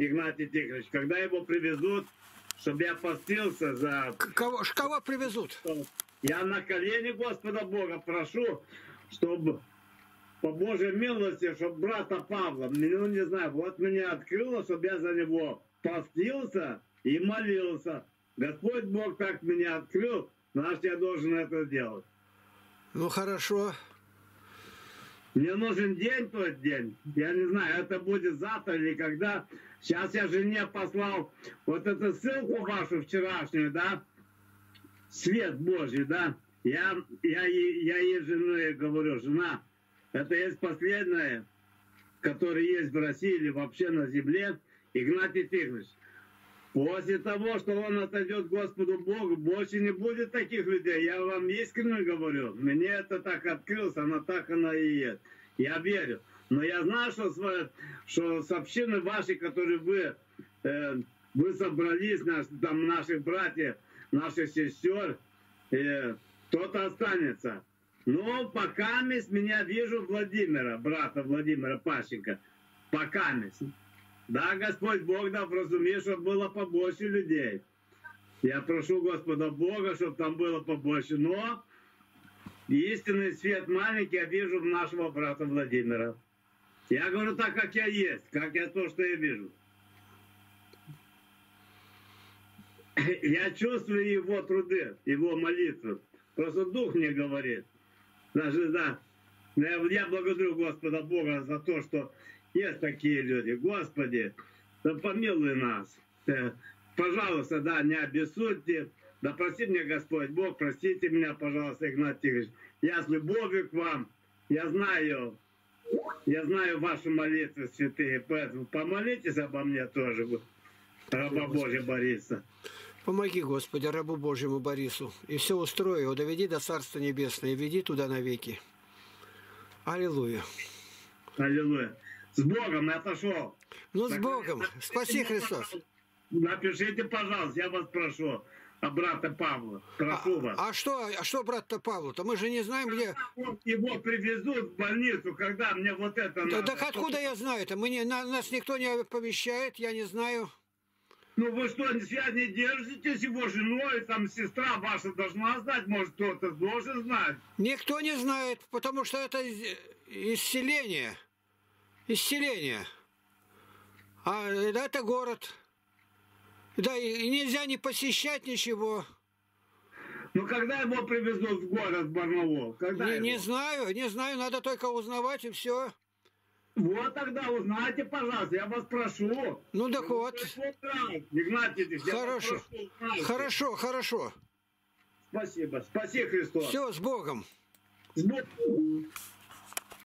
Игнатий Тихонович, когда его привезут, чтобы я постился за... Кого, кого привезут? Я на колени Господа Бога прошу, чтобы по Божьей милости, чтобы брата Павла, ну не знаю, вот меня открыло, чтобы я за него постился и молился. Господь Бог так меня открыл, значит, я должен это делать. Ну, хорошо. Мне нужен день тот день. Я не знаю, это будет завтра или когда. Сейчас я жене послал вот эту ссылку вашу вчерашнюю, да? Свет Божий, да? Я, я, я ей жене говорю, жена, это есть последнее, которое есть в России или вообще на земле, Игнатий Тихонович. После того, что он отойдет Господу Богу, больше не будет таких людей. Я вам искренне говорю. Мне это так открылось, она так она и есть. Я верю. Но я знаю, что, что с общины вашей, которые вы, э, вы собрались, наш, там наших братьев, наших сестер, э, кто-то останется. Но пока меня вижу Владимира, брата Владимира Пащенко. Пока -месть. Да, Господь Бог да вразумеет, чтобы было побольше людей. Я прошу Господа Бога, чтобы там было побольше. Но истинный свет маленький я вижу в нашего брата Владимира. Я говорю так, как я есть, как я то, что я вижу. Я чувствую его труды, его молитвы. Просто Дух мне говорит. Даже, да, я благодарю Господа Бога за то, что есть такие люди. Господи, да помилуй нас. Э, пожалуйста, да, не обессудьте. Да прости меня, Господь Бог, простите меня, пожалуйста, Игнат Тихонович. Я с любовью к вам. Я знаю, я знаю ваши молитвы святые, поэтому помолитесь обо мне тоже, раба Божия Бориса. Помоги, Господи, рабу Божьему Борису, и все устрой его, доведи до Царства Небесного, и веди туда навеки. Аллилуйя. Аллилуйя. С Богом я отошел. Ну, с Богом. Спаси Христос. Напишите, пожалуйста, я вас прошу. А брата Павла, прошу а, вас. А что, а что брата Павла-то? Мы же не знаем, где... Его привезут в больницу, когда мне вот это да, надо. Так откуда я знаю это? Мы не, на, нас никто не оповещает, я не знаю. Ну вы что, связь не держите с его женой? Там сестра ваша должна знать, может кто-то должен знать. Никто не знает, потому что это исцеление исцеление. А это город. Да, и нельзя не посещать ничего. Ну, когда его привезут в город Барнаул? Когда не, не знаю, не знаю, надо только узнавать и все. Вот тогда узнайте, пожалуйста, я вас прошу. Ну так вот. Игнатий, хорошо, прошу, хорошо, хорошо. Спасибо, спаси Христос. Все, с Богом. С Богом.